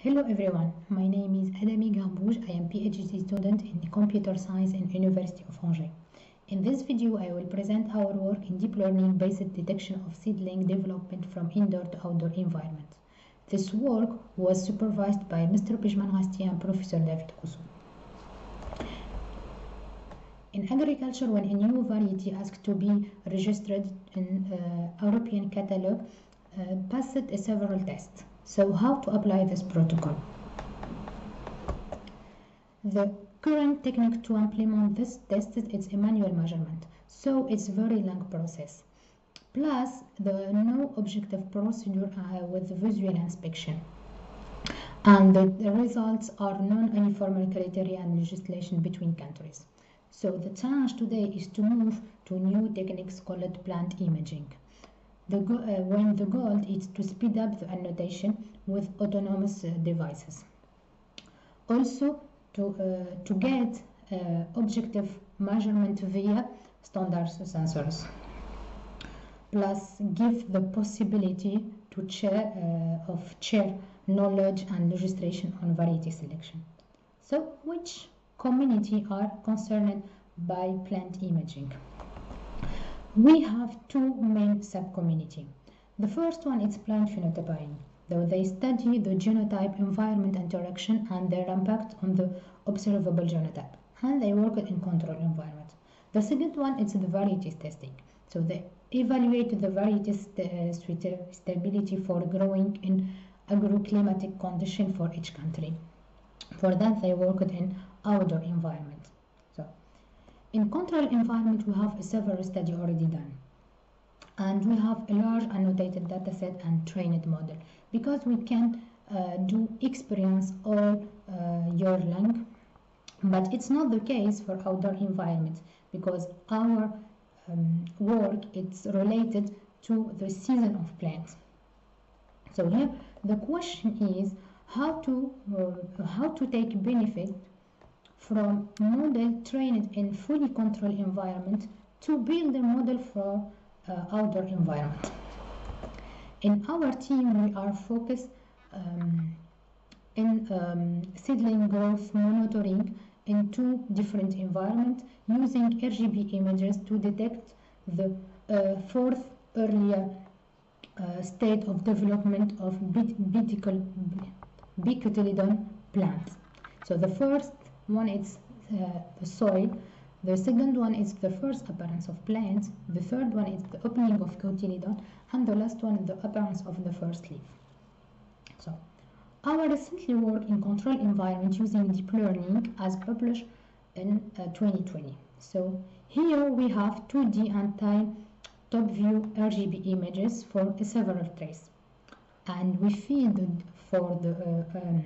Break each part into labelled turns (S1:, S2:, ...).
S1: Hello everyone, my name is Hadhami Garbouge. I am PhD student in computer science in University of Angers. In this video, I will present our work in deep learning based detection of seedling development from indoor to outdoor environment. This work was supervised by Mr. Pejman Rasti and Professor David Rousseau. In agriculture, when a new variety asked to be registered in uh, European catalog, uh, passed several tests. So how to apply this protocol? The current technique to implement this test is a manual measurement, so it's very long process. Plus the no objective procedure uh, with visual inspection. And the, the results are non-uniform criteria and legislation between countries. So the challenge today is to move to new techniques called plant imaging. The uh, when the goal is to speed up the annotation with autonomous uh, devices. Also, to, uh, to get uh, objective measurement via standard sensors. Plus, give the possibility to share uh, of share knowledge and registration on variety selection. So, which community are concerned by plant imaging? We have two main subcommunity. The first one is plant phenotyping, though they study the genotype environment interaction and their impact on the observable genotype, and they work in control environment. The second one is the varieties testing. So they evaluate the varieties uh, stability for growing in agroclimatic condition for each country. For that, they work in outdoor environment. In control environment, we have a several study already done, and we have a large annotated data set and trained model because we can uh, do experience all uh, year long. But it's not the case for outdoor environment because our um, work is related to the season of plants. So here the question is how to uh, how to take benefit from model trained in fully controlled environment to build a model for uh, outdoor environment. In our team, we are focused um, in um, seedling growth monitoring in two different environments using RGB images to detect the uh, fourth earlier uh, state of development of dicotyledon plants. So the first one is uh, the soil, the second one is the first appearance of plants, the third one is the opening of cotyledon, and the last one is the appearance of the first leaf. So our recently work in control environment using deep learning as published in uh, 2020. So here we have 2D and time top view RGB images for several traits. And we feed for the uh, um,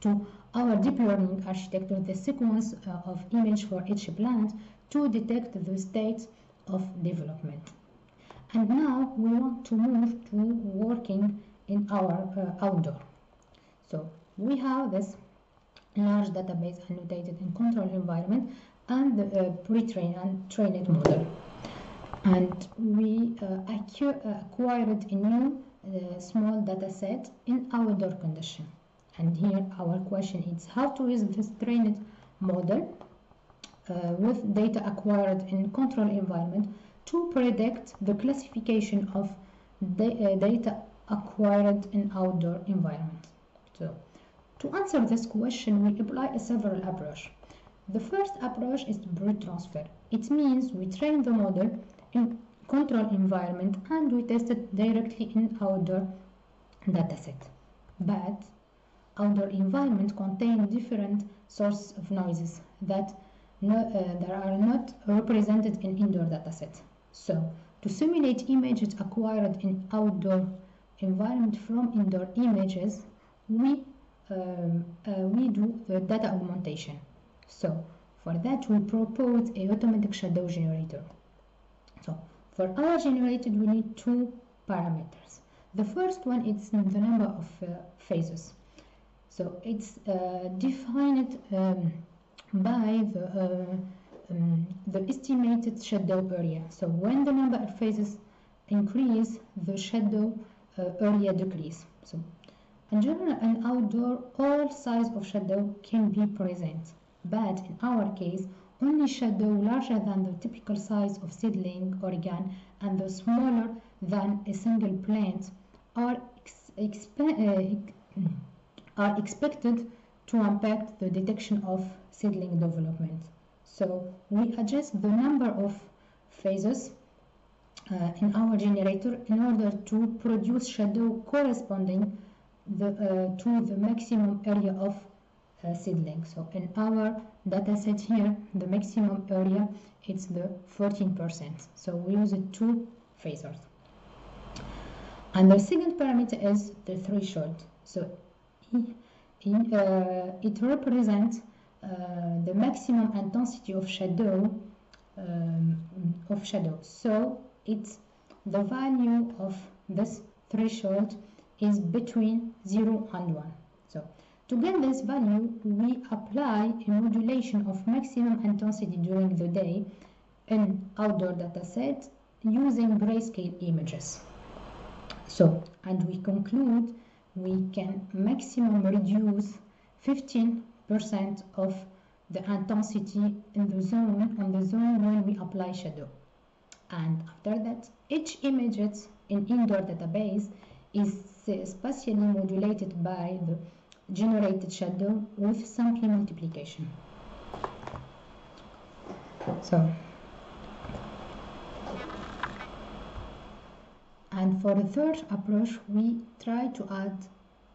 S1: to our deep learning architecture the sequence uh, of image for each plant to detect the state of development. And now we want to move to working in our uh, outdoor. So we have this large database annotated in control environment and the uh, pre-trained and trained model. And we uh, acquired a new uh, small data set in outdoor condition. And here our question is how to use this trained model uh, with data acquired in control environment to predict the classification of da data acquired in outdoor environment. So, to answer this question, we apply several approach. The first approach is brute transfer. It means we train the model in control environment and we test it directly in outdoor dataset. But outdoor environment contain different sources of noises that, no, uh, that are not represented in indoor dataset. So, to simulate images acquired in outdoor environment from indoor images, we um, uh, we do the data augmentation. So for that we propose a automatic shadow generator. So for our generated we need two parameters. The first one is the number of uh, phases. So it's uh, defined um, by the, uh, um, the estimated shadow area. So when the number of phases increase, the shadow uh, area decrease. So In general, in outdoor, all size of shadow can be present, but in our case, only shadow larger than the typical size of seedling organ and the smaller than a single plant are, ex uh, are expected to impact the detection of seedling development. So we adjust the number of phases uh, in our generator in order to produce shadow corresponding the, uh, to the maximum area of uh, seedling. So in our data set here, the maximum area it's the 14%. So we use two phasors. And the second parameter is the threshold. So it, uh, it represents uh, the maximum intensity of shadow um, of shadow. So it's the value of this threshold is between 0 and 1. So to get this value, we apply a modulation of maximum intensity during the day in outdoor dataset using grayscale images. So, and we conclude we can maximum reduce 15% of the intensity in the zone on the zone when we apply shadow. And after that, each image in indoor database is spatially modulated by the generated shadow with sampling multiplication. So, and for the third approach, we try to add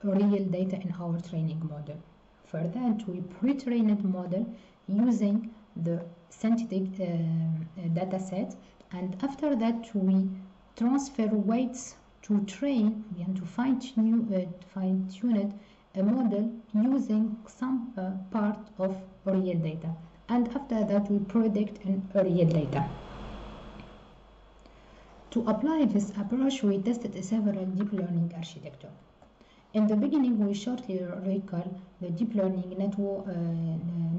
S1: real data in our training model. For that, we pre-trained model using the synthetic uh, data set, and after that, we transfer weights to train and to fine tune, uh, fine it a model using some uh, part of real data and after that we predict in real data. To apply this approach we tested several deep learning architecture. In the beginning we shortly recall the deep learning network, uh,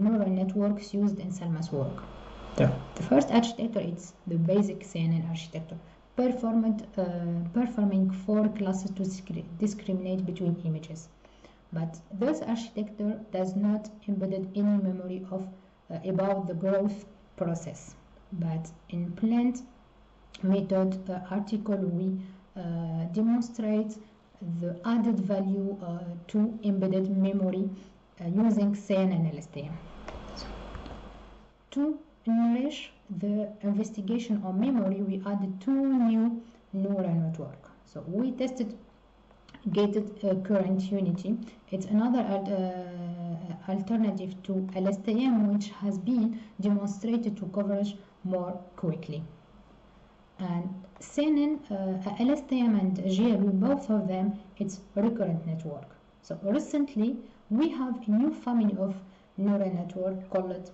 S1: neural networks used in Salma's work. The, the first architecture is the basic CNN architecture performed, uh, performing four classes to discriminate between images. But this architecture does not embed any memory of uh, about the growth process. But in plant method article, we uh, demonstrate the added value uh, to embedded memory uh, using CNN LSTM. So, to enrich the investigation on memory, we added two new neural network. So we tested gated uh, current unity. It's another uh, alternative to LSTM, which has been demonstrated to coverage more quickly. And CNN, uh, LSTM and GRU, both of them, it's recurrent network. So recently, we have a new family of neural network called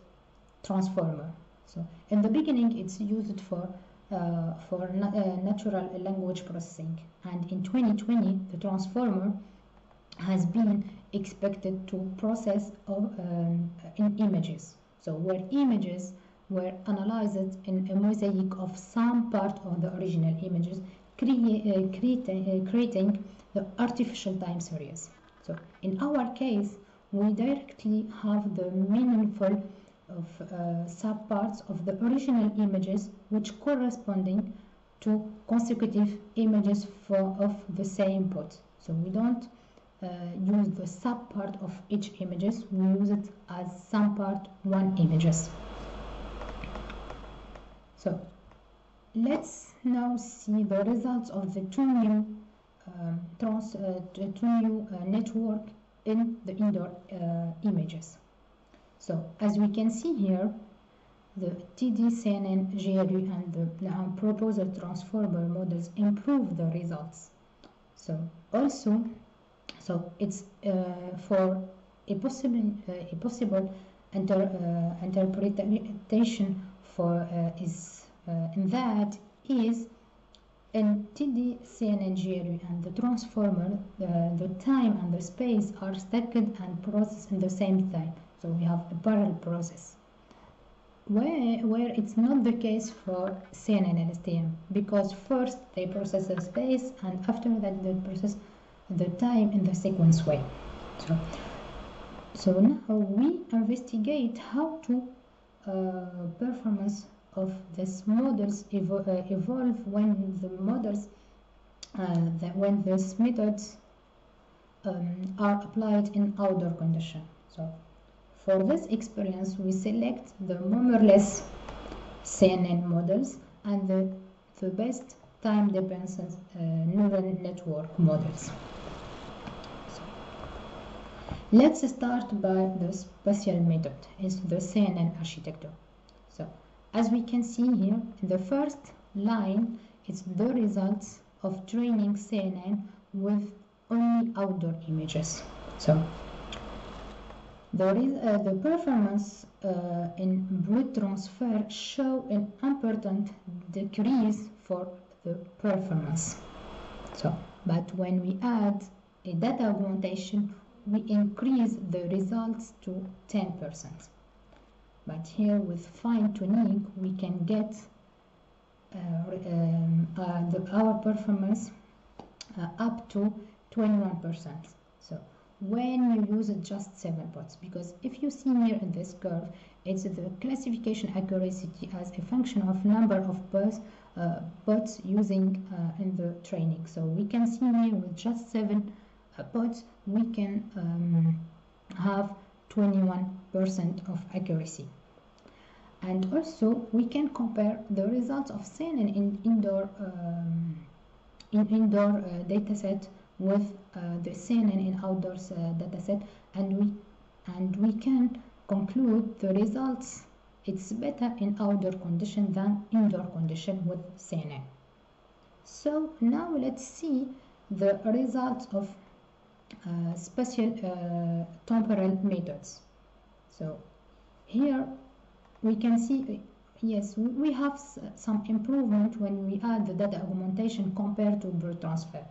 S1: transformer. So in the beginning, it's used for uh, for na uh, natural language processing, and in 2020, the transformer has been expected to process of, um, in images. So where images were analyzed in a mosaic of some part of the original images, uh, creating, uh, creating the artificial time series. So in our case, we directly have the meaningful of uh, subparts of the original images which corresponding to consecutive images for, of the same input. So we don't uh, use the subpart of each images, we use it as some part one images. So let's now see the results of the two new um, trans, uh, two new uh, network in the indoor uh, images. So as we can see here, the TD, CNN, GRU and the um, proposal transformer models improve the results. So also, so it's uh, for a possible uh, a possible inter, uh, interpretation for uh, is uh, in that is in TD, CNN, and the transformer, uh, the time and the space are stacked and processed in the same time. So we have a parallel process. Where, where it's not the case for CNN LSTM because first they process the space and after that they process the time in the sequence way. So, so now we investigate how to uh, performance of these models evo uh, evolve when the models uh, that when these methods um, are applied in outdoor condition. So for this experience, we select the memoryless CNN models and the, the best time-dependent uh, neural network models. Let's start by the spatial method, is the CNN architecture. So, as we can see here, the first line is the results of training CNN with only outdoor images. So, there is, uh, the performance uh, in brute transfer show an important decrease for the performance. So, but when we add a data augmentation, we increase the results to 10%. But here with fine tuning, we can get uh, um, uh, the, our performance uh, up to 21%. So when you use just 7 pods because if you see here in this curve it's the classification accuracy as a function of number of pods, uh, using uh, in the training so we can see here with just 7 uh, pods we can um, have 21% of accuracy and also we can compare the results of CNN in indoor um, in indoor uh, dataset with uh, the CNN in outdoors uh, dataset and we and we can conclude the results it's better in outdoor condition than indoor condition with CNN. So now let's see the results of uh, spatial uh, temporal methods. So here we can see yes we have some improvement when we add the data augmentation compared to brute transfer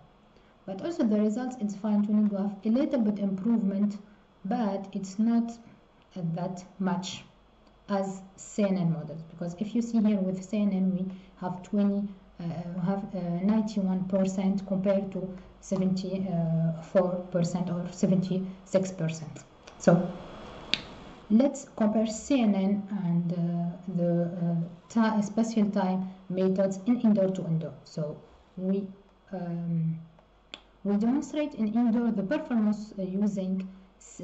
S1: but also the results in fine tuning we have a little bit improvement but it's not that much as CNN models because if you see here with CNN we have 20 uh, have 91% uh, compared to 74% or 76% so let's compare CNN and uh, the uh, spatial time methods in indoor to indoor so we um, we demonstrate in indoor the performance uh, using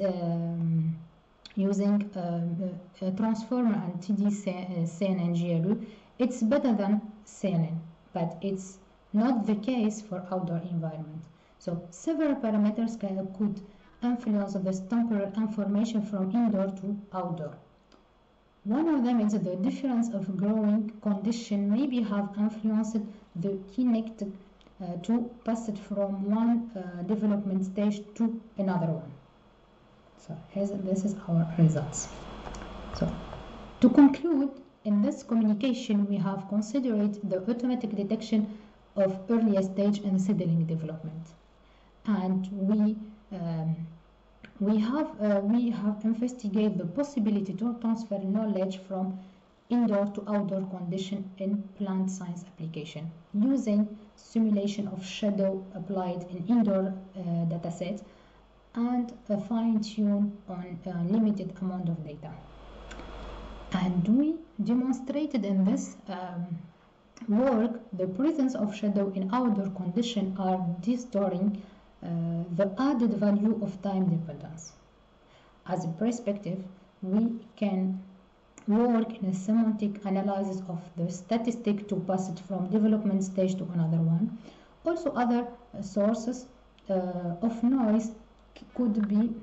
S1: um, using um, uh, transformer and TD CNN GRU. It's better than CNN, but it's not the case for outdoor environment. So several parameters can, could influence the temporal information from indoor to outdoor. One of them is the difference of growing condition maybe have influenced the kinetic uh, to pass it from one uh, development stage to another one. So this is our results. So to conclude, in this communication we have considered the automatic detection of earlier stage in seedling development. And we um, we have uh, we have investigated the possibility to transfer knowledge from indoor to outdoor condition in plant science application using simulation of shadow applied in indoor uh, datasets and a fine tune on a limited amount of data. And we demonstrated in this um, work the presence of shadow in outdoor condition are distorting uh, the added value of time dependence. As a perspective, we can work in a semantic analysis of the statistic to pass it from development stage to another one. Also other uh, sources uh, of noise could be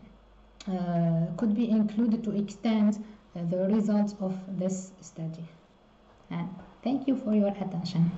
S1: uh, could be included to extend the results of this study. And thank you for your attention.